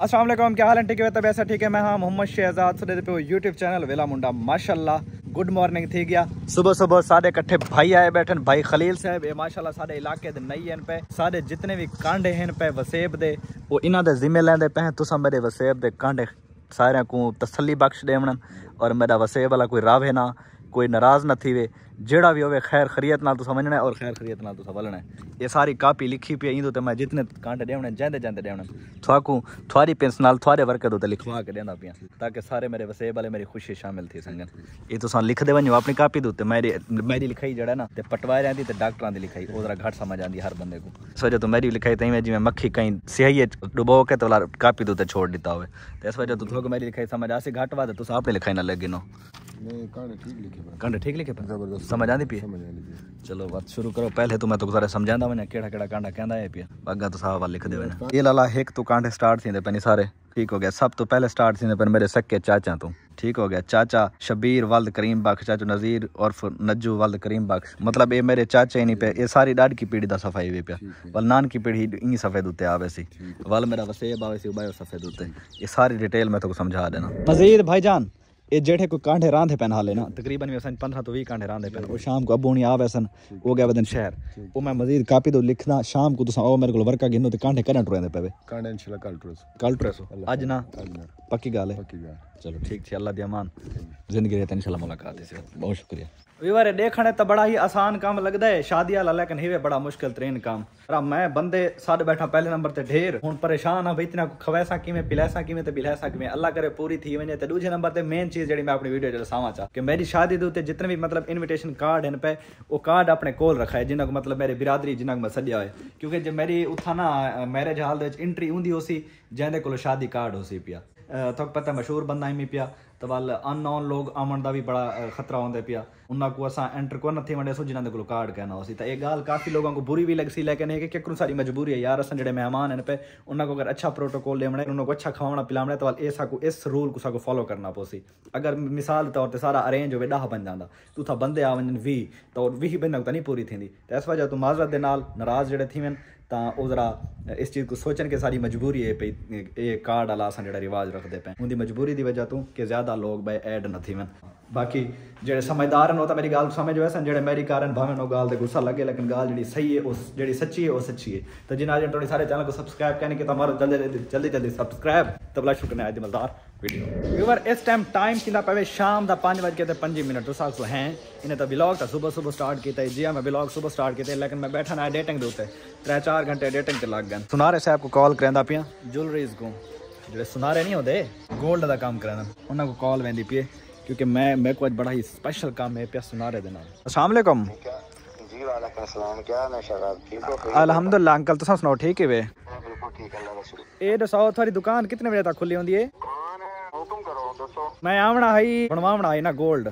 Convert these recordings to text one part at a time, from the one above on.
असलम क्या हाल है? ठीक है तब ऐसा ठीक है? मैं हाँ मोहम्मद शहजाद सदे पे यूट्यूब चैनल वेला मुंडा। माशाल्लाह गुड मॉर्निंग थी गया। सुबह सुबह साढ़े कट्ठे भाई आए बैठे, भाई खलील साहब, ये माशाल्लाह साढ़े इलाके दे नई हैं पे साढ़े जितने भी कांडे हैं पे वसेब दे, वो इन्हों दे जिम्मे लेंदे पे तुसा मेरे वसेब दे कांडे सारे को तसली बख्श देवन और मेरा वसेब वाला कोई रावे ना, कोई नाराज़ न थी वे। जेड़ा भी होवे, खैर खरीयत नाल तो समझना और खैर खरीयत नाल तो वलना है। ये सारी कापी लिखी पी इंदो ते मैं जितने कांटे देवने, जांदे जांदे देवने। थवाकू थवारी पेंस नाल थवारे वर्के दो ते लिखवा के देना पिया, ताकि सारे मेरे वसेब वाले मेरी खुशी शामिल थी संगन। ये तो लिख दे वनो अपनी कापी दो ते मेरी मेरी लिखाई जड़ा ना, ते पटवारियाँ दी ते डॉक्टरां दी लिखाई ओ जरा घट समझ आंदी हर बंदे को। वजह तो मेरी लिखाई तई में जिवें मक्खी कहीं स्याही डुबो के तो कापी दो ते छोड़ दिता हुए तो वजह तो थोक मेरी लिखाई समझ आसी घट वा तो अपनी लिखाई ना लगे नो ठीक लिखे समझ आंदी पी? चलो बात शुरू करो। पहले तो मैं तो सारे समझांदा केड़ा केड़ा कांडा कहंदा है पिया अग्गा तो साहब लिख दे ये लाला एक तो कांडे स्टार्ट थींदे पनी सारे। ठीक हो गया। सब तो पहले स्टार्ट थींदे पर मेरे सक्के चाचा तो। ठीक हो गया। चाचा शबीर वल्द करीम बख्श चाचू नजीर और नज्जू वल्द करीम बख्श मतलब ये मेरे चाचे नहीं पे ये सारी डाड की पीढ़ी का सफ़ाई भी पिया। वल नान की पीढ़ी इन सफ़ेद उत्ते आवे सी। वल मेरा वसेब आवे सी उबायो सफ़ेद उत्ते ये सारी डिटेल मैं तो समझा देना। मजीद भाईजान ये जेठे कोई कांठे रांधे पहना लेना तकरीबन असन पंद्रह तो भी कांठे रांधे पहना वो शाम को अबू नहीं आवे सन वो गया वदन शहर। वो मैं मजीद कापी तो लिखना शाम को तुसा आओ मेरे को वर्का गिनो ते कांठे करन टुरेंदे पे कांठे इंशाल्लाह कल टुरेस कल टुरेस आज ना? पक्की गाल है? पक्की गाल। चलो ठीक छे अल्लाह दी अमान। ज़िंदगी रहते इंशाल्लाह मुलाकात है बहुत शुक्रिया। वीवर देखने तो बड़ा ही आसान काम लगता है। शादी वाला लेकिन हिवे बड़ा मुश्किल तरीन काम। मैं बंदे साथ बैठा पहले नंबर ते ढेर हूँ परेशान हाँ भाई, इतना खवैसा किमें पिलैसा किमें ते पिलैसा किमें अल्लाह करे पूरी थी वने ते दूजे नंबर ते मेन चीज़ जी मैं अपनी वीडियो दसावा चाह कि मेरी शादी के जितने भी मतलब इनविटेशन कार्ड हैं पे वो कार्ड अपने कोल रखा है जिन्होंने मतलब मेरे बिरादरी जिन्होंने मैं सद्या है क्योंकि जो मेरी ना मैरिज हाल एंट्री होंगी हो सी जैसे को शादी कार्ड हो सी पिया तो पता मशहूर बंदा ही पिया। तो वाल अननोन लोग आवन का भी बड़ा खतरा होंगे पिया। उन्होंने को असा एंटर को वंडे, सो जिन्होंने को कार्ड कहना हो तो ये गाल काफ़ी लोगों को बुरी भी लग सी लेकिन है कि केकरू सारी मजबूरी है। यार असन जो मेहमान हैं पे उन्होंने को अगर अच्छा प्रोटोकॉल देवना उन्होंने अच्छा खवाना, पिलावना तो साकू, इस रूल को साकू फॉलो करना पोसी। अगर मिसाल तौर पर सारा अरेंज हो ॾह बन जाता तू था बंदे आ वन वी तो वी बंदे तो नहीं पूरी थी इस वजह तो माजरत के नाराज़ जड़े थी वन वो जरा इस चीज़ को सोचन के सारी मजबूरी है पे ये कार्ड वाला असा जो रिवाज रखते पे। उनकी मजबूरी की वजह तो कि ज़्यादा लोग भाई ऐड न थी बाकी जो समझदार हैं वो तो मेरी गाल समझ वैसे जो मेरी कारण भावें वो गाल से गुस्सा लगे लेकिन गाल जी सही है उस जी सच्ची है वो सच्ची है तो जिन्हें आज थोड़ी सारे चैनल को सब्सक्राइब करने के तो हमारा जल्दी जल्दी जल्दी जल्दी सब्सक्राइब तबला शुक्र आज मजदार वीडियो व्यूवर इस टाइम टाइम कितना पे शाम का पाँच बज के पंजी मिनट तो साल हैं। इन्हें तो ब्लॉग था सुबह सुबह स्टार्ट किया जी हाँ मैं ब्लॉग सुबह स्टार्ट किया लेकिन मैं बैठा ना डेटिंग के उत्ते। त्रै चार घंटे डेटिंग से लग गए। सुनारे साहब को कॉल करेंदा पिया? ज्वेलरीज को। जो सुनारे नहीं होते गोल्ड का काम कराना उन्होंने को कॉल वेंदी पे क्योंकि मैं मेरे को बड़ा ही स्पेशल काम है पिया सुनारे देना। अस्सलाम वालेकुम। अलहमदुल्ला अंकल तुसा सुनाओ ठीक है वे? ये दसाओ थोड़ी दुकान कितने बजे तक खुली होंगी है? मैं आवना है बनवावना है ना गोल्ड।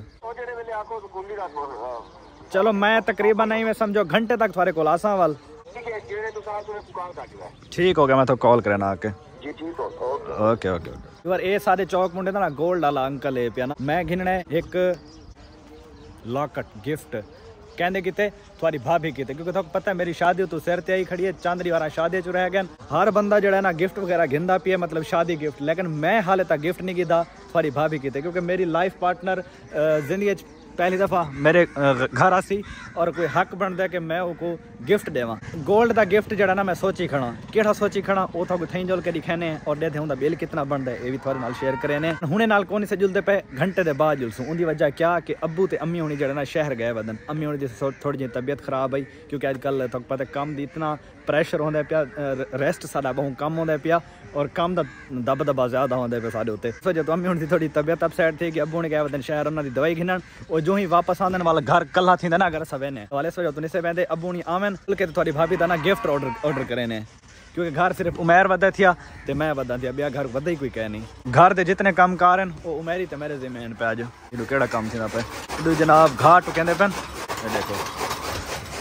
चलो मैं तकरीबन नहीं मैं समझो घंटे तक थोड़े को आसा वाल। ठीक हो गया मैं तो कॉल करना आके। Okay okay okay. ये सारे चौक मुंडे ना गोल्ड वाला अंकल है पिया ना मैं घिनने एक लॉकट गिफ्ट कहने किते थोड़ी भाभी किते क्योंकि तो पता है मेरी शादी तो सिर ते आई खड़ी है चांदरी वाला शादी च रह गए हर बंदा जो है ना गिफ्ट वगैरह घिंदा पिए मतलब शादी गिफ्ट लेकिन मैं हाले तक गिफ्ट नहीं गिदा थोड़ी भाभी किते क्योंकि मेरी लाइफ पार्टनर ज़िंदगी पहली दफ़ा मेरे घर आसी और कोई हक बनता कि मैं उसको गिफ्ट देव। गोल्ड का गिफ्ट जरा ना मैं सोची खड़ा। केड़ा सोची खड़ा? वो तो थी जुल के दिखाने और देते हूँ बिल कितना बनता है भी थोड़े शेयर करे ने नाल कौन से जुलते पे, घंटे के बाद जुलसू। उनकी वजह क्या? कि अबू तो अम्मी होनी ना शहर गए वदन अम्मी होनी जिस थोड़ी जी तबीयत खराब आई, क्योंकि अजकल तो पता कम इतना ਪ੍ਰੈਸ਼ਰ ਹੁੰਦਾ ਪਿਆ ਰੈਸਟ ਸਾਡਾ ਬਹੁਤ ਕਮ ਹੁੰਦਾ ਪਿਆ ਔਰ ਕੰਮ ਦਾ ਦਬ ਦਬਾ ਜ਼ਿਆਦਾ ਹੁੰਦਾ ਪਿਆ ਸਾਡੇ ਉੱਤੇ ਸੋ ਜਦੋਂ ਅੰਮੀ ਹੁਣ ਦੀ ਥੋੜੀ ਤਬੀਅਤ ਅਪਸੈਟ ਥੀ ਕਿ ਅੱਬੂ ਨੇ ਕਿਹਾ ਵਦਨ ਸ਼ਹਿਰ ਉਹਨਾਂ ਦੀ ਦਵਾਈ ਘਿਨਣ ਉਹ ਜੋ ਹੀ ਵਾਪਸ ਆਂਦਨ ਵਾਲਾ ਘਰ ਕੱਲਾ ਥੀਂਦਾ ਨਾ ਅਗਰ ਸਵੇ ਨੇ ਵਾਲੇ ਸੋ ਜਦੋਂ ਨਿਸੇ ਬੰਦੇ ਅੱਬੂ ਨਹੀਂ ਆਵਨ ਕਿ ਤੁਹਾਡੀ ਭਾਬੀ ਦਾ ਨਾ ਗਿਫਟ ਆਰਡਰ ਆਰਡਰ करे ने क्योंकि घर सिर्फ उमेर वदा थिया तो मैं वदा थिया बिया घर वदा ही कोई कह नहीं घर के जितने काम कार हैं वो उमेर ही तो मेरे जिम्मे पे अज एडू केड़ा काम थी पे जनाब घाट कहते पे देखो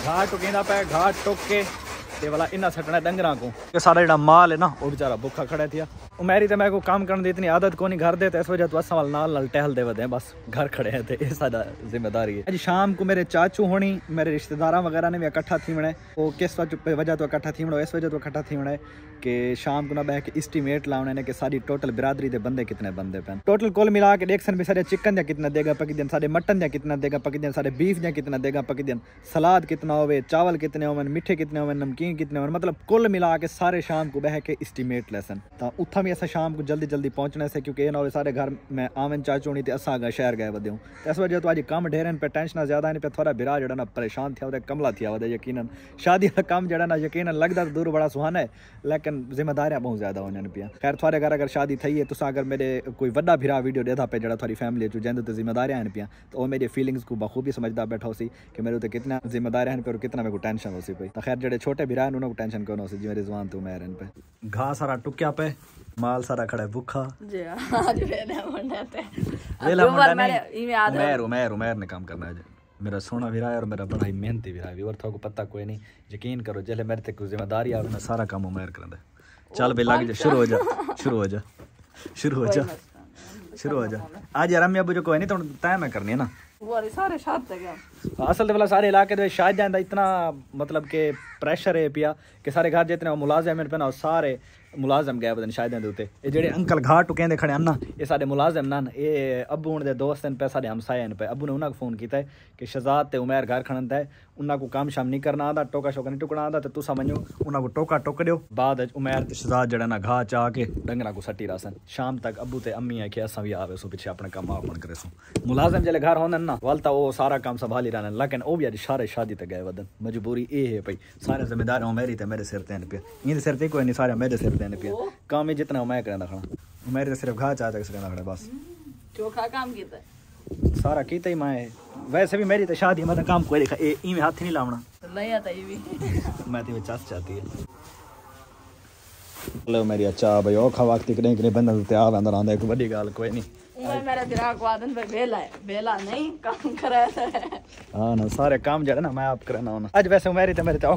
घाट कहता पे घाट टुक के ते वाला इन्ना सटना डंगरा को सारा जेड़ा माल है ना वो बेचारा भुखा खड़ा थिया मेरी तो मैं को काम करने इतनी आदत को नहीं घर दे तो इस वजह तो असा वाल नाल नाल टहल दे वदे बस घर खड़े हैं थे ये सारा ज़िम्मेदारी है आज शाम को मेरे चाचू होनी मेरे रिश्तेदार वगैरह ने भी इकट्ठा थी मने वो किस वजह तो इकट्ठा थी इस वजह तो इकट्ठा थी मने कि शाम को ना बह के इस्टीमेट लाने ने कि सारी टोटल बिरादरी के बंदे कितने बंदे पे टोटल कुल मिला के देख सन भी सारे चिकन दिया कितना देगा पकी दिन सारे मटन दिया कितना देगा पकी दिन सारे बीफ दिया कितना देगा पकी दिन सलाद कितना हो चावल कितने हो मिठे कितने हो नमकीन कितने हो मतलब कुल मिला के सारे शाम को बह के इस्टीमेट लैसन तो उत्था भी असा शाम को जल्दी जल्दी पहुँचने से क्योंकि ना सारे घर में आवन चाचू नहीं असा गए शहर गए वधे इस वजह तो अज कम ढेर पे टेंशन ज़्यादा नहीं पे थोड़ा बिरा जड़ा ना परेशान थे कमला थिया वधे यकीन शादी का कम जड़ा ना यकीन लगता तो दूर बड़ा सुहाना है, लेकिन जिम्मेदारियाँ बहुत ज़्यादा होने पिया। खैर थोड़े घर अगर शादी थी है तो अगर मेरे कोई वा भिरा वीडियो देता पे जरा थोड़ी फैमिली जैसे जिम्मेदारियाँ हैं पिया तो वो मेरी फीलिंग्स को बखूबी समझदा बैठा सी कि मेरे उत्ते कितना जिम्मेदारियाँ हैं पर कितना मेरे को टेंशन हो सी तो खैर जो छोटे हैं उन्होंने टेंशन सी जी रिजवान तो मैं पे। घा सारा टुक्या पे माल सारा खड़ा है भूखा। उमेर उमेर उमेर ने काम करना है। मेरा सोना भी रहा है और मेरा बड़ा ही मेहनती भी रहा है। और को पता कोई नहीं। यकीन करो जल्द मेरे तक ज़िम्मेदारी आवे ना सारा काम उमेर कर चल भाई लग जा शुरू हो जा शुरू हो जा शुरू हो जा। शुरू हो जा। आज अम्मी अबू जो कोई नहीं तो तय मैं करनी है ना। असल वाला सारे इलाके शायद जाता इतना मतलब के प्रेशर है पिया कि सारे घर जितने मुलाजिम पे ना सारे मुलाजम गए पता शायद उत्ते जेडे अंकल घाट कहते खड़े ना ये सारे मुलाजम न ये अबू हूँ दोस्त पे सारे हमसाए पे अबू ने उन्होंने फ़ोन किया है कि शहजाद ते उमैर है उन्होंने को काम शाम नहीं करना आता टोका शोका नहीं टुकना आता तो तुस मनो उन्होंने को टोका टुक दो बाद उमैर शहजाद जड़ा ना घा चा के डंगर को सट्टी रहा सन शाम तक अबू ते अम्मी है कि असा भी आवे सो पिछे अपने काम अपन करे सो। मुलाजम जल्द घर होने ना वाल वो सारा काम संभाली रहा लेकिन वो भी अज सारे शादी तक गए वदन। मजबूरी ये है भाई सारे जिम्मेदार मेरी तो मेरे सिर ते पे इन सिर ते कोई नहीं सारे मेरे सिर देने पे काम ही जितना मैं करना खड़ा। मेरे तो सिर्फ़ घा चाह तक करना खड़ा, बस। चोखा काम किया सारा कीता ही मैं वैसे भी मेरी तो शादी मैं तो काम कोई लिखा ए इमे हाथ नहीं लावना नहीं आता ये भी मैं तो चस चाहती है लो मेरी अच्छा भाई औखा वक्त कने कने बंदा ते आ अंदर आंदा एक बड़ी गल कोई नहीं मेरा दिराग वादन पे बेला है बेला नहीं काम करे हाँ ना सारे काम जड़ा ना मैं आप करना आज वैसे मेरी तो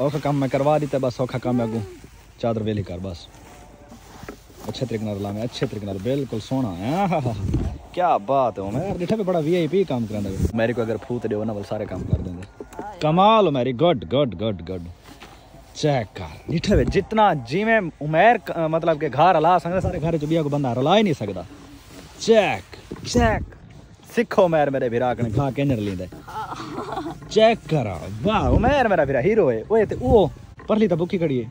औखा काम मैं करवा दी बस औखा काम अगू चादर वेली कर बस। अच्छे तरीके नाल लावे अच्छे तरीके नाल बिल्कुल सोना है। क्या बात है मैं। डिठा पे बड़ा वीआईपी काम करांदा मेरे को अगर फूत देओ ना बल सारे काम कर देंगे। कमाल मेरी। Good good good good. Check कर डिठा जितना जिਵੇਂ उमेर मतलब के घर हला सकदा सारे घर च बिया को बंदा रला ही नहीं सकदा। चेक चेक सिखो मैर मेरे भिरा कने खा के नर लींदे चेक करा वाह उमेर मेरा फिर हीरो है ओए ते ओ परली तो बुकी खड़ी है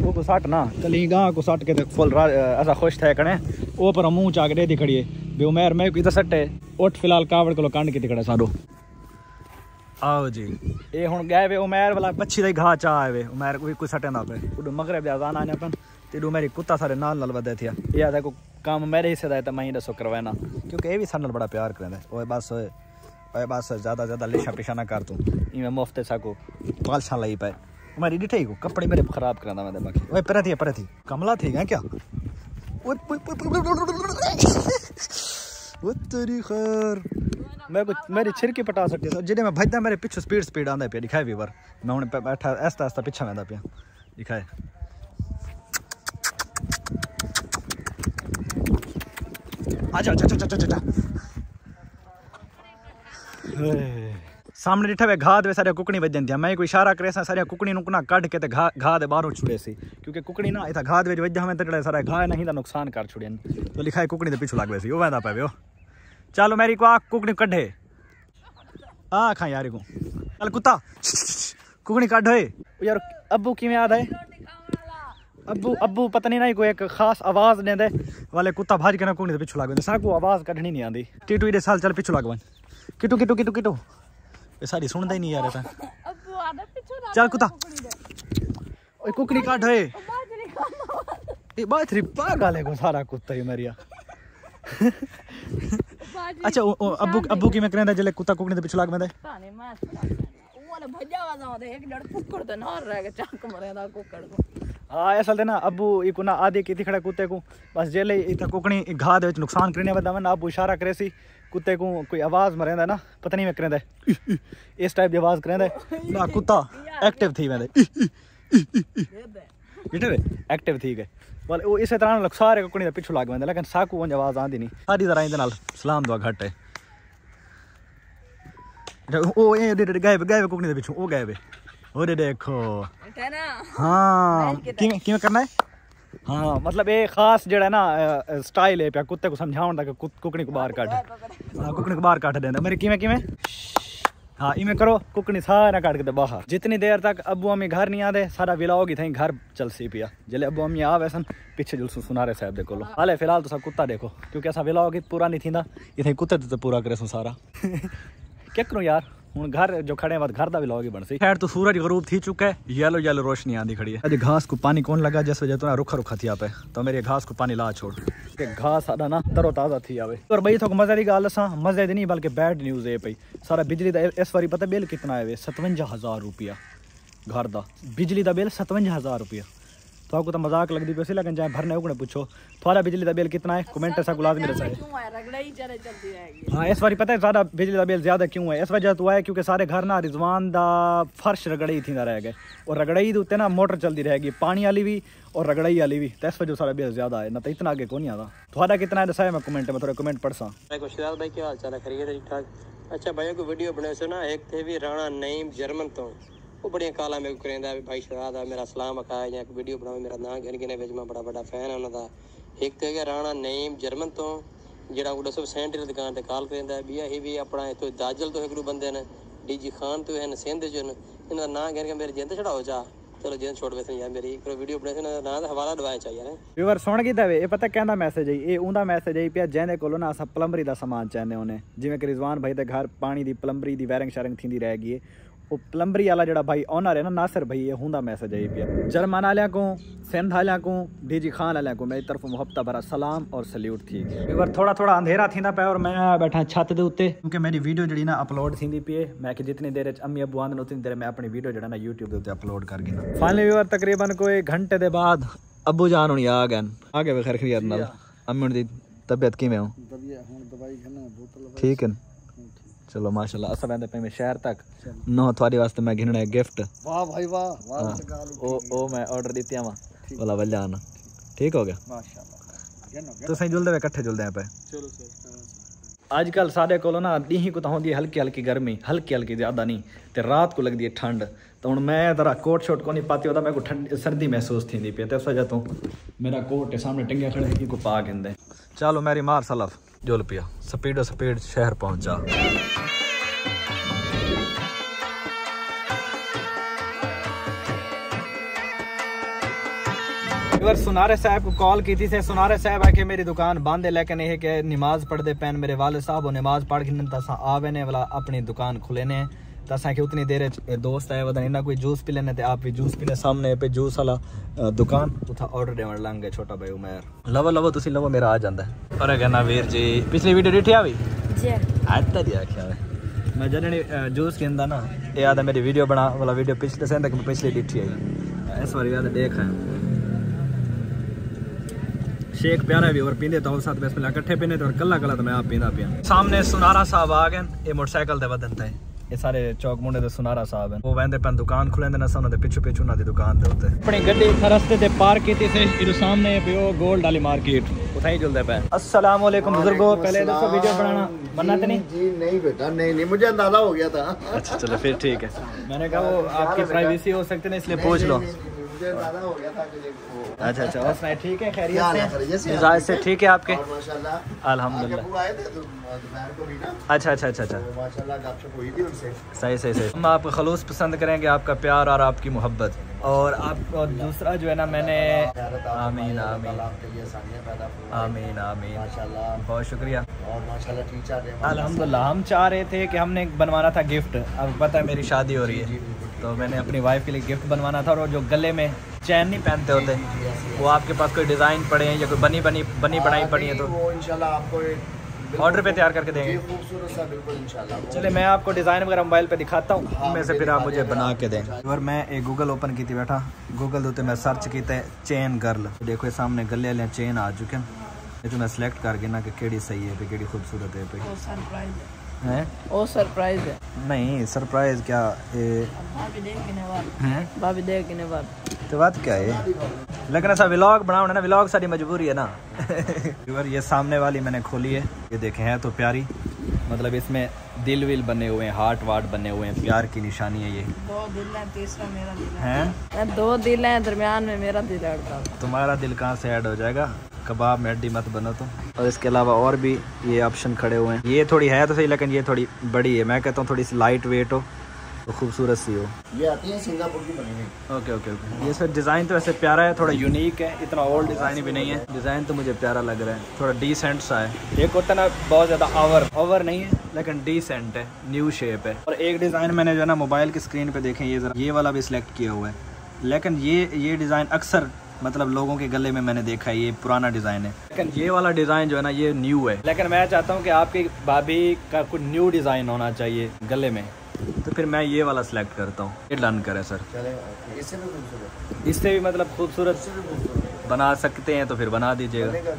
वो को सट ना कली गां को सट के ते फुल ऐसा खुश थे कने ओ पर मुँह चा के दे खड़ी है बे उमेर मैं की तो सटे उठ फ़िलहाल कावड़ को कांड के खड़ा सारो आओ जी ये हुन गए वे उमेर वाला पछी दा घा चा आए वे उमेर कोई कोई सटे ना पे उड मगरब अजान आने अपन तेडू मेरी कुत्ता सारे नाल नाल थिया ये देखो काम मेरे हिस्से दा त मैं ही दसो करवाना क्योंकि ये भी सन बड़ा प्यार करदा ओए बस पाए बस ज़्यादा ज़्यादा लिशा पिशा ना कर तू इवें मुफ़्त साको पालशा लाई पाए हमारी डिठे को कपड़े मेरे खराब करा मैं बाकी ओए पर थी पर थी कमला थी क्या तेरी खैर मैं कुछ मेरी छिरकी पटा सकती है जिन्हें मैं भजदा मेरे पीछे स्पीड स्पीड आंदा पे दिखाए वीवर मैं हूँ बैठा ऐसा ऐसा पीछे मैं पे दिखाए आजा आजा आजा आजा आजा। सामने डिठा वे घा दे सारे कुकड़ी वज़न दिया। मैं कोई इशारा करे, सा सारे कुकड़ी नुकना कट के घा घा दे बाहरों छुड़े सी। क्योंकि कुकड़ी ना इतना घा दे वजह हमें तो सारा घा नहीं नुकसान कर छुड़े तो लिखा है कुकड़ी के पिछू लग सी वह पे वो चलो, मेरी को आ कुकड़ी कढ़े। आ खा यार को चल कुत्ता। कुकड़ी कढ़ यार अबू कि याद है अबू अबू पता नहीं ना कोई एक खास आवाज़ देंदे वाले कुत्ता भाज के ना कुकड़ी पिछू लग साकू आवाज़ कढ़नी नहीं आती टीटू इधे साल चल पिछू लग वन किटू किटू किटू किटू ये सारी सुनता ही नहीं यार चल कुत्ता। ओए कुकनी काट है। बाजरी ये बात री पागल है को सारा कुत्ता ही मरिया। अच्छा अब्बू अब्बू की मैं कहंदा जले कुत्ता कुकनी दे पिछु लाग मैंदा पानी मैं वो भजा वजा एक कुकड़ ते रह चाक मरे कुकड़ को। हाँ असल ना अबू एक ना आधे की थी खड़ा कुत्ते को। बस जेल इतना कुकनी घाह दे नुकसान करने वादा मैं अबू इशारा करे सी, कुत्ते को कोई आवाज़ मरें ना, पता नहीं मैं करें इस टाइप की आवाज़ करें ना कुत्ता एक्टिव थी मैं ठीक है एक्टिव थी गए बल वो इस तरह सारे कुकनी पिछू लग पेंगे लेकिन साकू उन आवाज़ आती नहीं सारी तरह इन सलाम दुआ घट है वो गए कुकनी के पिछू वो गए और देखो। हाँ। किमें करना है? हाँ मतलब ये खास जड़ा ना स्टाइल है पे कुत्ते को समझावन तक कुकनी को बाहर काट। हाँ कुकनी को बाहर काट देना। मेरे किमें किमें? हाँ इमें करो कुकनी सारा काट के बाहर। जितनी देर तक अबू अम्मी घर नहीं आते सारा विलाओ की थी घर चल सी पिया। जल्द अबू हमें आवे सन पीछे सुना रहे साहब देखो लो। हाले फ़िलहाल तो सब कुत्ता देखो क्योंकि ऐसा विलाओ की तो पूरा नहीं थी इतने कुत्ते तो पूरा करे सो सारा। क्या करूँ यार? हूँ घर जो खड़े हैं बाद घर दा भी लॉग ही बन सी तो सूरज गरूब थी चुका है येलो येलो रोशनी आंदी खड़ी है अज घास को पानी कौन लगा जिस वजह तो ना रुखा रुखा थी पे तो मेरे घास को पानी ला छोड़ कि घास साडा ना तरो ताज़ा थी आवे और भाई थोक मज़े की गाल असां मज़े दी नहीं बल्कि बैड न्यूज़ है पई सारा बिजली दा इस बारी पता बिल कितना सतवंजा हज़ार रुपया घर दा बिजली दा बिल सतवंजा हज़ार रुपया तो आपको तो मज़ाक लगती पैसे लेकिन जाए भरने उगने पूछो थोड़ा बिजली का बिल कितना है? कमेंट ऐसा रचा है क्यों है? रगड़ा चले चलती रहेगी। इस बारी पता है ज़्यादा बिजली का बिल ज़्यादा क्यों है? इस वजह तो है क्योंकि सारे घर ना रिजवान दा फर्श रगड़ई थी रह गए। और रगड़ई के उत्ते ना मोटर चलती रहेगी पानी वाली भी और रगड़ई वाली भी तो इस वजह सारा बिल ज़्यादा है ना तो इतना आगे कौन नहीं आता थोड़ा कितना है? दसाया मैं कमेंट में थोड़ा कमेंट पढ़ सा भाई क्या हाल चाल है? खरीद ठीक ठाक। अच्छा भाई को वीडियो बनाए सो ना? एक थे भी राणा नईम जर्मन तो। ਉਹ ਬੜੀਆਂ ਕਾਲਾਂ ਮੇਰੇ ਕੋਲ ਰਹਿੰਦਾ ਵੀ ਭਾਈ ਸ਼ਹਾਦ ਦਾ ਮੇਰਾ ਸਲਾਮ ਅਕਾ ਜਾਂ ਇੱਕ ਵੀਡੀਓ ਬਣਾਓ, ਮੇਰਾ ਨਾਂ ਗਿਣ ਗਿਣੇ ਵਿੱਚ ਮੈਂ ਬੜਾ ਵੱਡਾ ਫੈਨ ਆ ਉਹਨਾਂ ਦਾ। ਇੱਕ ਹੈਗਾ ਰਾਣਾ ਨੇਮ ਜਰਮਨ ਤੋਂ, ਜਿਹੜਾ 1960 ਦੀ ਦੁਕਾਨ ਤੇ ਕਾਲ ਕਰਦਾ ਵੀ ਇਹ ਵੀ ਆਪਣਾ ਇਥੋਂ ਦਾਜਲ ਤੋਂ ਇੱਕ ਰੂ ਬੰਦੇ ਨੇ, ਡੀਜੀ ਖਾਨ ਤੋਂ ਹਨ ਸਿੰਧ ਜਨ ਇਹਨਾਂ ਦਾ ਨਾਂ ਗਿਣ ਕੇ ਮੇਰੇ ਜਿੰਦ ਚੜਾਓ ਜਾ। ਚਲੋ ਜਿੰਦ ਛੋੜ ਵੇਸਨ ਯਾਰ ਮੇਰੀ, ਇੱਕ ਵੀਡੀਓ ਬਣਾ ਸੀ, ਇਹਨਾਂ ਦਾ ਨਾਂ ਹਵਾਲਾ ਦਵਾਇਆ ਚਾਹੀਏ ਯਾਰ। ਵੀਵਰ ਸੁਣ ਗਈ ਦਵੇ ਇਹ ਪਤਾ ਕਹਿੰਦਾ ਮੈਸੇਜ ਆਈ ਇਹ ਉਹਦਾ ਮੈਸੇਜ ਹੈ ਪਿਆ ਜਿਹਦੇ ਕੋਲੋਂ ਨਾ ਅਸਾਂ ਪਲੰਬਰੀ ਦਾ ਸਮਾਨ ਚਾਹੁੰਦੇ ਉਹਨੇ ਜਿਵੇਂ ਕਿ ਰਿਜ਼ਵਾਨ ਭਾਈ ਦੇ ਘਰ ਪਾਣੀ ਦੀ ਪਲੰਬਰੀ ਦੀ ਵੈਰਿੰਗ ਸ਼ਾਰਿੰਗ ਥਿੰਦੀ ਰਹਿ ਗਈ ਹੈ। ਉਹ प्लम्बरी वाला जड़ा भाई ऑनर है ना नासिर भाई ये हूँ मैसेज है ये पिया जर्मन वाले को सिंध वाले को डीजी खान वाले को मेरी तरफ मुहब्बत भरा सलाम और सल्यूट थी पर थोड़ा थोड़ा अंधेरा थी पे और मैं बैठा छत के उत्ते क्योंकि मेरी वीडियो जी ना अपलोड थी पे मैं कि जितनी देर अम्मी अबू आंदन उतनी देर मैं अपनी वीडियो जरा ना यूट्यूब के उत्ते अपलोड कर गया फाइनली व्यूअर तकरीबन कोई घंटे के बाद अबू जान होनी आ गए आ गए खैर खरीद अम्मी उनकी तबीयत किमें हो ठीक है ਚਲੋ ਮਾਸ਼ਾਅੱਲਾ ਅਸਾਂ ਬੰਦੇ ਪਏ ਮੈਂ ਸ਼ਹਿਰ ਤੱਕ ਨੋ ਤੁਹਾਡੇ ਵਾਸਤੇ ਮੈਂ ਗਿਣਨਾ ਹੈ ਗਿਫਟ ਵਾਹ ਭਾਈ ਵਾਹ ਵਾਹ ਉਹ ਉਹ ਮੈਂ ਆਰਡਰ ਦਿੱਤੀਆਂ ਵਾ ਵਾਲਾ ਵਜਾਨ ਠੀਕ ਹੋ ਗਿਆ ਮਾਸ਼ਾਅੱਲਾ ਤੁਸੀਂ ਜੁਲਦੇ ਵੇ ਇਕੱਠੇ ਜੁਲਦੇ ਆ ਪਏ ਚਲੋ ਸਰ ਅੱਜ ਕੱਲ ਸਾਡੇ ਕੋਲ ਨਾ ਡੀਹੀ ਕੋ ਤਾਂ ਹੁੰਦੀ ਹੈ ਹਲਕੀ ਹਲਕੀ ਗਰਮੀ ਹਲਕੀ ਹਲਕੀ ਜ਼ਿਆਦਾ ਨਹੀਂ ਤੇ ਰਾਤ ਕੋ ਲੱਗਦੀ ਹੈ ਠੰਡ ਤਾਂ ਹੁਣ ਮੈਂ ਤਰਾ ਕੋਟ ਸ਼ੋਟ ਕੋ ਨਹੀਂ ਪਾਤੀ ਉਹਦਾ ਮੈਂ ਕੋ ਠੰਡ ਸਰਦੀ ਮਹਿਸੂਸ ਥੀਂਦੀ ਪਈ ਤੇ ਉਸ ਵਜ੍ਹਾ ਤੋਂ ਮੇਰਾ ਕੋਟ ਦੇ ਸਾਹਮਣੇ ਟੰਗਿਆ ਖੜਾ ਹੈ ਕੋ ਪਾ ਗਿੰਦੇ ਚਲੋ ਮੇਰੀ ਮਾਰ ਸਲਫ ਜੁਲ ਪਿਆ ਸਪੀਡੋ ਸਪੀਡ ਸ਼ਹਿਰ ਪਹੁੰਚਾ अगर सुनारे साहब को कॉल की थी से सुनारे साहब आके मेरी दुकान बंद है लेकिन यह कि नमाज़ पढ़ते पैन मेरे वाले साहब नमाज़ पढ़ के तसा आवे ने वाला अपनी दुकान खुले ने। तो असा उतनी देर दोस्त आए वदन इन्हें कोई जूस पी लेने आप भी जूस पीने सामने पे जूस वाला दुकान। उथा ऑर्डर देवन लंग गए छोटा भाई उमेर। लवो लवो तुसी लवो मेरा आ जांदा है। अरे कहना वीर जी पिछली वीडियो डिठी आवी जे आता दिया क्या मैं जने जूस के ना ये आदा मेरी वीडियो बना वाला वीडियो पिछले सेंध तक पिछली डिठी आई। इस बार याद देख है। शेख प्यारा भी और पींदे तो साथ में इसमें इकट्ठे पीने तो और कल्ला कल्ला तो मैं आप पींदा पिया सामने सुनारा साहब आ गए ये मोटरसाइकिल ते वदन थे ਇਹ ਸਾਰੇ ਚੌਕ ਮੁੰਡੇ ਦੇ ਸੁਨਾਰਾ ਸਾਹਿਬ ਹਨ ਉਹ ਵੰਦੇ ਪਨ ਦੁਕਾਨ ਖੁੱਲੇਂਦੇ ਨੇ ਸਾਨੂੰ ਦੇ ਪਿੱਛੇ ਪਿੱਛੇ ਉਹਨਾਂ ਦੀ ਦੁਕਾਨ ਦੇ ਉੱਤੇ ਆਪਣੀ ਗੱਡੀ ਇੱਥੇ ਰਸਤੇ ਤੇ ਪਾਰਕ ਕੀਤੀ ਸੀ ਇਹਦੇ ਸਾਹਮਣੇ ਪਿਓ ਗੋਲਡ ਵਾਲੀ ਮਾਰਕੀਟ ਉਥੇ ਹੀ ਜੁਲਦੇ ਪਏ अस्सलाम वालेकुम बुजुर्गो पहले दसो वीडियो बनाना मन्ना तो नहीं जी नहीं बेटा नहीं नहीं मुझे अंदाजा हो गया था अच्छा चलो फिर ठीक है मैंने कहा वो आपकी प्राइवेसी हो सकती है इसलिए पूछ लो हो अच्छा अच्छा और? सुनाए ठीक है है? खैरियत से से? मिजाज से ठीक है आपके? और माशाल्लाह आपके अल्हम्दुलिल्लाह तो अच्छा अच्छा अच्छा अच्छा। तो हुई थी उनसे। सही सही सही। हम आप खलूस पसंद करेंगे आपका प्यार और आपकी मोहब्बत। और आप और दूसरा जो है ना मैंने आमीन आमीन। आमीन आमीन। माशाल्लाह। बहुत शुक्रिया। और माशाल्लाह टीचर रहे अल्हम्दुलिल्लाह हम चाह रहे थे कि हमने बनवाना था गिफ्ट। अब पता है मेरी शादी हो रही है। तो मैंने अपनी वाइफ के लिए गिफ्ट बनवाना था और जो गले में चैन नहीं पहनते होते वो आपके पास कोई डिज़ाइन पड़े हैं या कोई बनी बनी बनी बनाई पड़ी है तो वो इंशाल्लाह आपको एक ऑर्डर पे तैयार करके देंगे। खूबसूरत सा बिल्कुल इंशाल्लाह वो- चले मैं आपको डिज़ाइन वगैरह मोबाइल पे दिखाता हूँ हाँ, उनमें से फिर आप मुझे बना के दें। और मैं एक गूगल ओपन की थी बैठा गूगल के उत्ते मैं सर्च किया चेन गर्ल देखो सामने गले वाले चेन आ चुके हैं। तो मैं सिलेक्ट करके ना कि केड़ी सही है केड़ी खूबसूरत है है? वो सरप्राइज़ है। नहीं सरप्राइज़ क्या? ये भाभी हैं? भाभी देखने वाल तो बात क्या है? लेकिन ऐसा व्लॉग बनाओ ना व्लॉग सारी मजबूरी है ना। ये सामने वाली मैंने खोली है। ये देखे हैं तो प्यारी। मतलब इसमें दिल विल बने हुए हैं हार्ट वार्ट बने हुए हैं। प्यार की निशानी है ये। दो दिल है तीसरा मेरा दिल है। हैं? दो दिल हैं दरमियान में मेरा दिल अड़ता तुम्हारा दिल कहाँ से ऐड हो जाएगा? कबाब में हड्डी मत बनो तुम। और इसके अलावा और भी ये ऑप्शन खड़े हुए हैं। ये थोड़ी है तो सही लेकिन ये थोड़ी बड़ी है। मैं कहता हूँ थोड़ी सी लाइट वेट हो तो खूबसूरत सी हो। ये आती है सिंगापुर की बनी हुई। ओके ओके ओके ये सर डिज़ाइन तो ऐसे प्यारा है थोड़ा यूनिक है। इतना ओल्ड डिज़ाइन भी नहीं है। डिज़ाइन तो मुझे प्यारा लग रहा है। थोड़ा डिसेंट सा है। एक होता ना बहुत ज़्यादा ओवर ओवर नहीं है लेकिन डिसेंट है। न्यू शेप है। और एक डिज़ाइन मैंने जो है ना मोबाइल की स्क्रीन पे देखें ये ज़रा। ये वाला भी सिलेक्ट किया हुआ है। लेकिन ये ये डिज़ाइन अक्सर मतलब लोगों के गले में मैंने देखा है ये पुराना डिज़ाइन है। लेकिन ये वाला डिज़ाइन जो है ना ये न्यू है। लेकिन मैं चाहता हूँ कि आपकी भाभी का कुछ न्यू डिज़ाइन होना चाहिए गले में। तो फिर मैं ये वाला सिलेक्ट करता हूँ। ये डन करें सर इससे भी खूबसूरत इससे भी मतलब खूबसूरत बना सकते हैं तो फिर बना दीजिएगा। बनेगा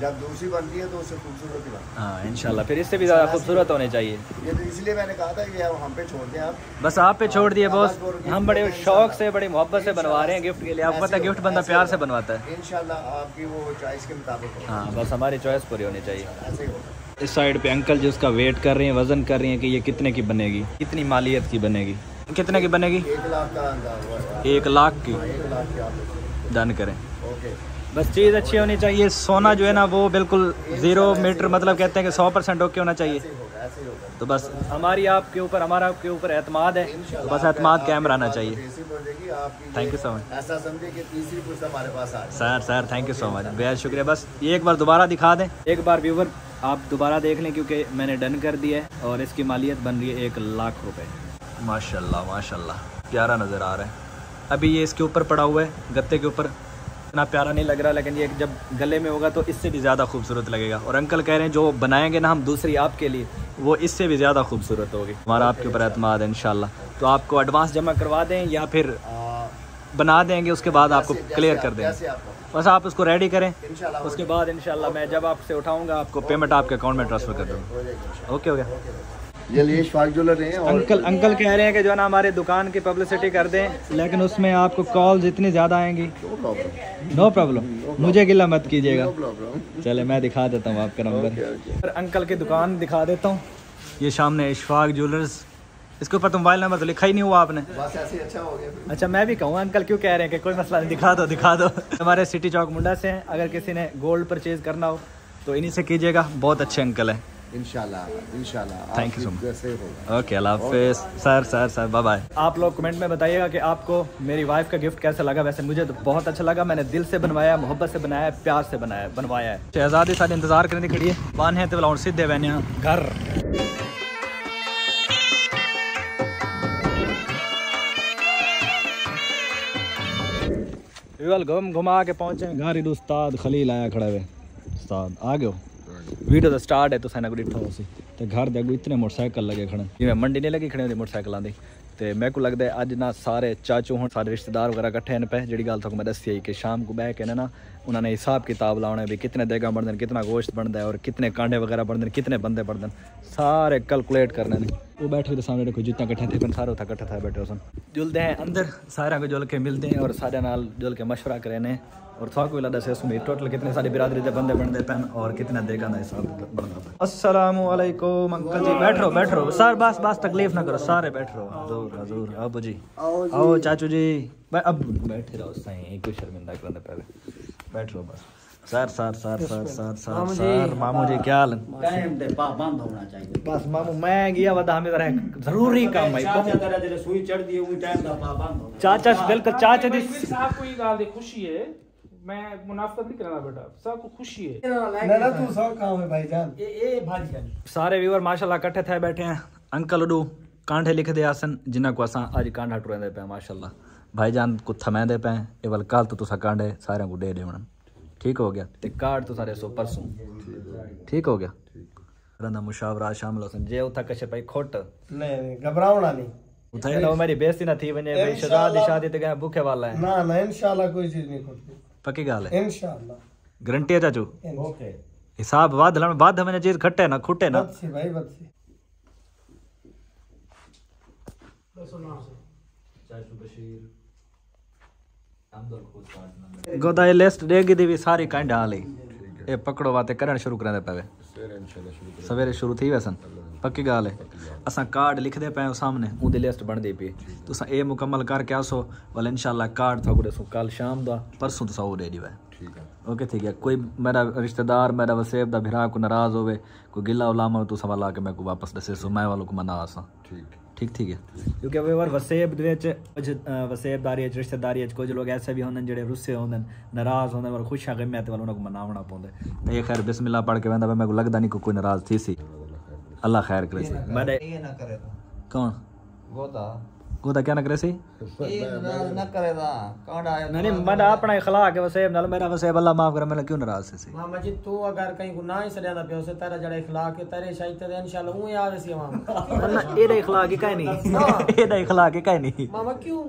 है जब दूसरी बनती है तो उससे खूबसूरत ही बनती हाँ। इंशाल्लाह फिर इससे भी ज़्यादा खूबसूरत होने चाहिए। ये तो इसलिए मैंने कहा था कि हम पे छोड़ दें आप। बस आप पे छोड़ दिए बॉस। हम बड़े शौक से बड़ी मोहब्बत से बनवा रहे हैं गिफ्ट के लिए। आपको पता है गिफ्ट बंदा प्यार से बनवाता है। इंशाल्लाह आपकी वो चॉइस के मुताबिक हाँ बस हमारी चॉइस पूरी होनी चाहिए। ऐसे ही इस साइड पे अंकल जी उसका वेट कर रहे हैं वज़न कर रही हैं कि ये कितने की बनेगी? कितनी मालियत की बनेगी? कितने की बनेगी? एक लाख का है। एक लाख की। डन करें। ओके बस चीज़ अच्छी होनी चाहिए। सोना जो है ना वो बिल्कुल ज़ीरो मीटर मतलब कहते हैं कि सौ परसेंट ओके होना चाहिए। तो बस हमारी आपके ऊपर हमारा आपके ऊपर एतमाद है। तो बस एतमाद कायम रहना चाहिए। थैंक यू सो मच ऐसा समझे कि तीसरी पुस्त हमारे पास आ sir sir thank you so much बेहद शुक्रिया। बस ये एक बार दोबारा दिखा दें। एक बार व्यूवर आप दोबारा देख लें क्योंकि मैंने डन कर दिया है और इसकी मालियत बन रही है एक लाख रुपए। माशाल्लाह माशाल्लाह। प्यारा नज़र आ रहा है। अभी ये इसके ऊपर पड़ा हुआ है गत्ते के ऊपर। इतना प्यारा नहीं लग रहा लेकिन ये जब गले में होगा तो इससे भी ज़्यादा खूबसूरत लगेगा। और अंकल कह रहे हैं जो बनाएँगे ना हम दूसरी आपके लिए वो इससे भी ज़्यादा खूबसूरत होगी। हमारा आपके ऊपर अतमाद है इन तो आपको एडवांस जमा करवा दें या फिर बना देंगे उसके बाद आपको क्लियर कर देंगे। बस आप उसको रेडी करें। उसके बाद इंशाल्लाह मैं जब आपसे उठाऊँगा आपको पेमेंट आपके अकाउंट में ट्रांसफ़र कर दूँगा। ओके हो गया। ये लिए ज्वेलर हैं और अंकल अंकल कह रहे हैं कि जो ना हमारे दुकान की पब्लिसिटी कर दें लेकिन उसमें आपको कॉल जितनी ज़्यादा आएँगी। नो प्रॉब्लम मुझे गिला मत कीजिएगा। चले मैं दिखा देता हूँ आपका नंबर अंकल की दुकान दिखा देता हूँ। ये सामने इशफाक ज्वेलर्स। इसके ऊपर तो मोबाइल नंबर तो लिखा ही नहीं हुआ आपने। बस ऐसे ही अच्छा हो गया अच्छा मैं भी कहूँ अंकल क्यों कह रहे हैं कि कोई मसला नहीं दिखा दो दिखा दो। हमारे सिटी चौक मुंडा से हैं। अगर किसी ने गोल्ड परचेज करना हो तो इन्हीं से कीजिएगा। बहुत अच्छे अंकल हैं। ओके अल्लाह हाफिज sir sir sir bye bye आप लोग कमेंट में बताइएगा कि आपको मेरी वाइफ का गिफ्ट कैसा लगा? वैसे मुझे तो बहुत अच्छा लगा। मैंने दिल से बनवाया मोहब्बत से बनाया प्यार से बनाया बनवाया है। शहजादी सारे इंतज़ार करने खड़ी है वन है तो सीधे बहने घर। घूम घुमा के पहुँचे। घर उस्ताद खलील आया खड़ा हुए उस्ताद आ गयो ਵੀਡੀਓ ਦਾ ਸਟਾਰਟ ਹੈ ਤੁਸੀਂ ਨਾ ਕੋਈ ਡਿੱਠਾ ਹੋਸੀ ਤੇ ਘਰ ਦੇ ਅੱਗੇ ਇਤਨੇ ਮੋਟਰਸਾਈਕਲ ਲੱਗੇ ਖੜੇ। ਜਿਵੇਂ ਮੰਡੀ ਨੇ ਲੱਗੀ ਖੜੇ ਹੁੰਦੇ ਮੋਟਰਸਾਈਕਲਾਂ ਦੇ। ਤੇ ਮੈਨੂੰ ਕੋ ਲੱਗਦਾ ਅੱਜ ਨਾ ਸਾਰੇ ਚਾਚੂ ਹੁਣ, ਸਾਰੇ ਰਿਸ਼ਤੇਦਾਰ ਵਗੈਰਾ ਇਕੱਠੇ ਨੇ ਪਏ। ਜਿਹੜੀ ਗੱਲ ਤੁਹਾਨੂੰ ਮੈਂ ਦੱਸਿਆ ਕਿ ਸ਼ਾਮ ਨੂੰ ਬਹਿ ਕੇ ਨਾ उन्होंने हिसाब किताब लाने भी कितने देगा बनते कितना गोश्त बनता और कितने कांडे वगैरह बनते कितने बंदे बनते सारे कैलकुलेट करने वो बैठे थे सामने कोई जितना कट्ठे थे सारे उतना कट्ठा था बैठे उसन जुलते हैं अंदर सारे को जुल के मिलते हैं और सारे नाल जुल के मशवरा करें और तो था कोई लदा से टोटल कितने सारी बिरादरी के बंदे बनते पैन और कितना देगा हिसाब बनता अंकल जी बैठ रहो बैठ रहो। सर बस बस तकलीफ़ ना करो सारे बैठ रहो। हजूर हजूर अबू जी। आओ चाचू जी। अब बैठे रहो सही कोई शर्मिंदा करने पहले। बैठो बस। Sir sir sir sir sir sir sir मामू जी हाँ। क्या हाल? टाइम दे पा बंद होना चाहिए। बस मामू मैं गया वदा हमें जरा ज़रूरी तो काम भाई चाचा तेरा जरा सुई चढ़ दिए वो टाइम का बंद हो चाचा हाँ। बिल्कुल चाचा जी। साहब कोई गाल दे खुशी है? मैं मुनाफा नहीं करना बेटा। सबको खुशी है। ना ना तू सब काम है भाई जान ए ए भाईजान। सारे व्यूअर माशाल्लाह इकट्ठे थे बैठे हैं। अंकल उडू कांठे लिख दे आसन जिन्ना को असा आज कांठा टुरंदे पे माशाल्लाह। भाईजान को मैं दे पे ये वाल कल तो तुसा कांडे सारे को दे देना ठीक हो गया? ते कार्ड तो सारे सो परसों। ठीक हो गया? रंदा मुशावरा शामिल होसन। जे उथा कशे भाई खोट? नहीं घबरावना नहीं। उथा ना मेरी बेइज्जती ना थी वने भाई शादी शादी ते गए भूखे वाला है। ना ना इंशाल्लाह कोई चीज़ नहीं खोटती पक्की गाल है? इंशाल्लाह। गारंटी है चाचू? ओके। हिसाब वाद लन वाद हमने चीज़ खट्टे ना खुटे ना। बस भाई बस सुना चाचू बशीर गोदाई लिस्ट देगी दी सारी कांड आ ली ए पकड़ो बातें करण शुरू करें पवे। सवेरे शुरू थी वैसन। पक्की गाल है। असा कार्ड लिखते पे सामने उनकी लिस्ट बनती पी। तुसा ए मुकम्मल करके आसो वाल इंशाल्लाह कार्ड था गुड़े कल शाम का परसों तुसा वो दे दिवे ओके ठीक है। कोई मेरा रिश्तेदार मेरा वसेब का भिरा को नाराज़ होवे कोई गिला उलामा तो सवाल आके मैं को वापस दसे सो मैं वालों को मना आसा। ठीक। ਠੀਕ ਠੀਕ ਠੀਕ ਹੈ ਕਿਉਂਕਿ ਵੇ ਵਾਰ ਵਸੇਬ ਦੇ ਵਿੱਚ ਕੁਝ ਅ, ਵਸੇਬਦਾਰੀ ਵਿੱਚ ਰਿਸ਼ਤੇਦਾਰੀ ਵਿੱਚ ਕੁਝ ਲੋਕ ਐਸੇ ਵੀ ਹੁੰਦੇ ਨੇ ਜਿਹੜੇ ਰੁੱਸੇ ਹੁੰਦੇ ਨੇ ਨਾਰਾਜ਼ ਹੁੰਦੇ ਨੇ ਔਰ ਖੁਸ਼ੀਆਂ ਗਮੀਆਂ ਤੇ ਵਾਲ ਉਹਨਾਂ ਕੋ ਮਨਾਉਣਾ ਪੈਂਦਾ ਤੇ ਇਹ ਖੈਰ ਬਿਸਮਿਲ੍ਲਾ ਪੜ੍ਹ ਕੇ ਵੰਦਾ ਮੈਂ ਕੋ ਲੱਗਦਾ ਨਹੀਂ ਕੋ ਕੋਈ ਨਾਰਾਜ਼ ਥੀ ਸੀ ਅੱਲਾ ਖੈਰ ਕਰੇ ਸੀ ਮੈਂ ਇਹ ਨਾ ਕਰੇ ਤਾਂ ਕੌਣ ਗੋਦਾ ਉਹਦਾ गोदा क्या ना करे सी ना करे दा कौन आए नहीं मन अपना इखला के वसे नाल मेरा वसे अल्लाह माफ़ करे मैं क्यों नाराज़ से सी मामा जी तू अगर कहीं गुनाह ही सड़या दा पे उसे तेरा जड़ा इखला के तेरे शायद ते इंशाल्लाह ऊ याद सी मामा ना एडा इखला के काई नहीं। हाँ। एडा इखला के काई नहीं। मामा क्यों?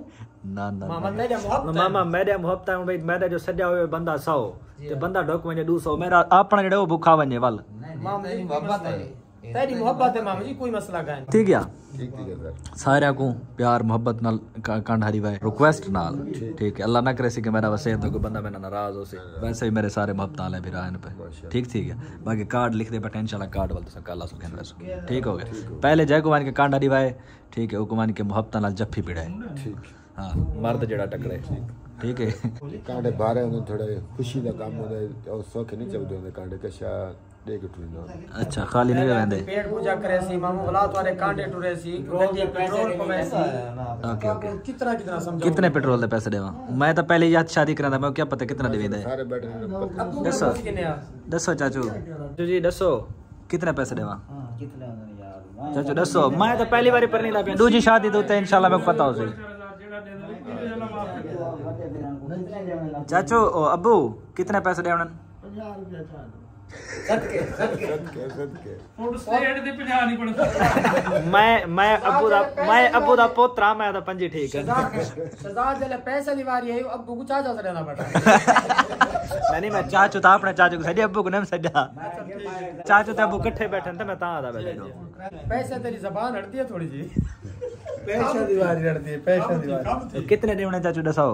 ना ना मामा मेरा मोहब्बत मामा मेरा मोहब्बत है भाई मेरा जो सजा हुए बंदा 100 ते बंदा डॉक्यूमेंट 200 मेरा अपना जेड़ा वो भूखा वने वल। मामा मोहब्बत है। तेरी मोहब्बत है मामा जी कोई मसला का नहीं ਠੀਕ ਆ ਸਾਰਿਆਂ ਕੋ ਪਿਆਰ ਮੁਹੱਬਤ ਨਾਲ ਕੰਡ ਹਰੀ ਵਾਏ ਰਿਕੁਐਸਟ ਨਾਲ ਠੀਕ ਹੈ ਅੱਲਾ ਨਾ ਕਰੇ ਸੀ ਕਿ ਮੇਰਾ ਵਸੇ ਤਾਂ ਕੋਈ ਬੰਦਾ ਮੇਰੇ ਨਾਲ ਨਾਰਾਜ਼ ਹੋ ਸੇ ਵੈਸੇ ਵੀ ਮੇਰੇ ਸਾਰੇ ਮੁਹੱਬਤਾਂ ਵਾਲੇ ਵੀ ਰਾਹਨ ਪੇ ਠੀਕ ਠੀਕ ਹੈ ਬਾਕੀ ਕਾਰਡ ਲਿਖ ਦੇ ਬਟ ਇਨਸ਼ਾਅੱਲਾ ਕਾਰਡ ਵੱਲ ਤੁਸੀਂ ਕੱਲਾ ਸੁਖਨ ਵੈਸੋ ਠੀਕ ਹੋ ਗਿਆ ਪਹਿਲੇ ਜੈ ਕੁਮਾਨ ਕੇ ਕੰਡ ਹਰੀ ਵਾਏ ਠੀਕ ਹੈ ਉਹ ਕੁਮਾਨ ਕੇ ਮੁਹੱਬਤਾਂ ਨਾਲ ਜੱਫੀ ਪਿੜਾਏ ਠੀਕ ਹਾਂ ਮਰਦ ਜਿਹੜਾ ਟਕੜੇ ਠੀਕ ਹੈ ਕਾਂਡੇ ਬਾਰੇ ਉਹਨਾਂ ਥੋੜਾ ਖੁਸ਼ੀ ਦਾ ਕੰਮ ਹੁੰਦਾ ਉਹ ਸੌਖ ਨਹੀਂ ਚੱਲਦੇ ਹੁੰਦੇ ਕਾਂਡੇ ਕਸ਼ਾ अच्छा खाली नहीं रहंदे पेट पूजा करे सी मामू औलाद वाले कांटे टुरे सी गंजे पेट्रोल पवे सी ओके ओके कितना कितना समझो कितने पेट्रोल दे पैसे देवा मैं तो पहले याद शादी करांदा मैं क्या पता कितना देवे दे सारे बैठे दसो दसो चाचू चाचू जी दसो कितने पैसे देवा कितने यार चाचू दसो मैं तो पहली बार पर नहीं ला दूजी शादी तो इंशाल्लाह मैं पता हो सही चाचू ओ अबू कितने पैसे देवणन 50 रुपया चाचू ता अबू को मैं बैठे कितने देवने चाचू दसाओ?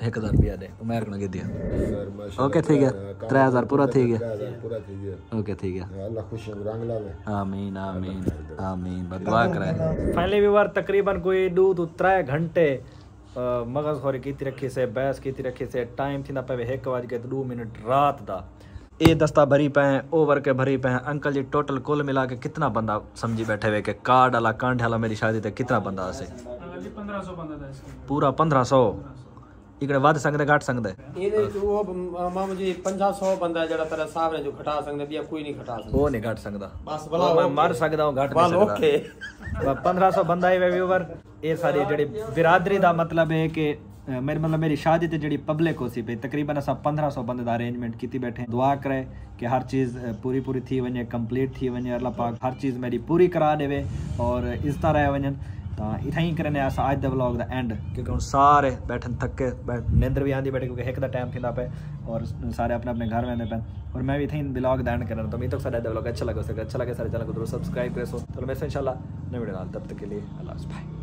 एक हज़ार रुपया दे तो मैं रखना के दिया ओके ठीक है। त्रै हज़ार पूरा ठीक है। ओके ठीक है। आमीन आमीन आमीन दुआ पहले भी बार तकरीबन कोई दो तो त्रै घंटे मगज खोरी की रखी से बहस की रखी से टाइम थी पे एक बज के दो मिनट रात का ए दस्ता भरी पे ओवर के भरी पे अंकल जी टोटल कुल मिला के कितना बंदा समझी बैठे हुए के कार्ड वाला कांड वाला मेरी शादी ते कितना बंदा से पूरा पंद्रह सौ? इकडे वाद सांगता गाठ सांगताय ਇਹਦੇ ਉਹ मां मुझे 500 बंदा है जड़ा तेरा साहब ने जो खटा सकदा दिया कोई नहीं खटा सकदा हो नाही गाठ सांगता बस भला ਮੈਂ ਮਰ ਸਕਦਾ ਉਹ ਗਾਟ ਨਹੀਂ वाल सकदा 1500 ਬੰਦਾ ਹੈ ਵਿਊਵਰ ਇਹ ਸਾਰੇ ਜਿਹੜੇ ਬਿਰਾਦਰੀ ਦਾ ਮਤਲਬ ਹੈ ਕਿ ਮੇਰੇ ਮਤਲਬ ਮੇਰੀ ਸ਼ਾਦੀ ਤੇ ਜਿਹੜੀ ਪਬਲਿਕ ਹੋ ਸੀ ਭਈ ਤਕਰੀਬਨ ਅਸਾਂ 1500 ਬੰਦੇ ਦਾ ਅਰੇਂਜਮੈਂਟ ਕੀਤੀ ਬੈਠੇ। ਦੁਆ ਕਰੇ ਕਿ ਹਰ ਚੀਜ਼ ਪੂਰੀ ਪੂਰੀ ਥੀ ਵਣੇ ਕੰਪਲੀਟ ਥੀ ਵਣੇ ਅੱਲਾ ਪਾਕ ਹਰ ਚੀਜ਼ ਮੇਰੀ ਪੂਰੀ ਕਰਾ ਦੇਵੇ ਔਰ ਇਸ ਤਰ੍ਹਾਂ ਰਹਿ ਵਣਨ ਤਾਂ ਇਥਾਂ ਹੀ ਕਰਨੇ ਆ ਅੱਜ ਦਾ ਵਲੌਗ ਦਾ ਐਂਡ ਕਿਉਂਕਿ ਹੁਣ ਸਾਰੇ ਬੈਠਣ ਥੱਕੇ ਬੈ- ਨਿੰਦਰ ਵੀ ਆਂਦੀ ਬੈਠੇ ਕਿਉਂਕਿ ਇੱਕ ਦਾ ਟਾਈਮ ਥਿੰਦਾ ਪਏ ਔਰ ਸਾਰੇ ਆਪਣੇ ਆਪਣੇ घर वेंदे पे और मैं भी इथां ब्लॉग दा एंड करना तो उम्मीद तो सारा ब्लॉग अच्छा लगा सके अच्छा लगे सारे चैनल को जरूर सब्सक्राइब करे सो तो मैं इंशाल्लाह नए वीडियो नाल तब तक के लिए अल्लाह हाफ़िज़ बाय